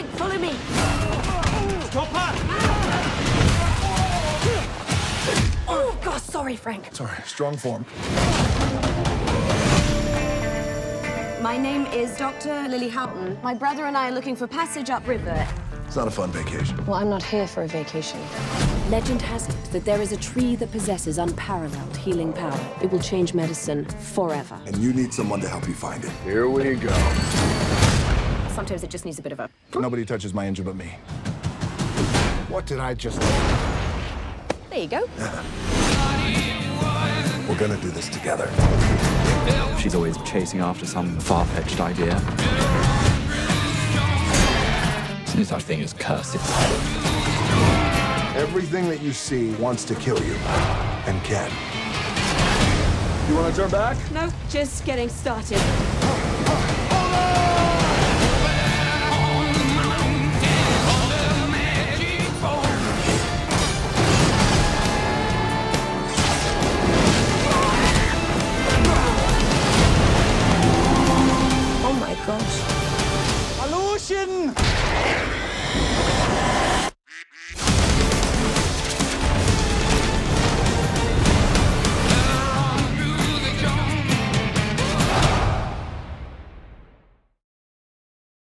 Frank, follow me. Stop her! Oh, God, sorry, Frank. Sorry, strong form. My name is Dr. Lily Houghton. My brother and I are looking for passage upriver. It's not a fun vacation. Well, I'm not here for a vacation. Legend has it that there is a tree that possesses unparalleled healing power. It will change medicine forever. And you need someone to help you find it. Here we go. Sometimes it just needs a bit of a. Nobody touches my engine but me. What did I just... There you go. We're gonna do this together. She's always chasing after some far-fetched idea. There's no such thing as cursed. Everything that you see wants to kill you. And can. You wanna turn back? No, just getting started. Oh, oh. Oh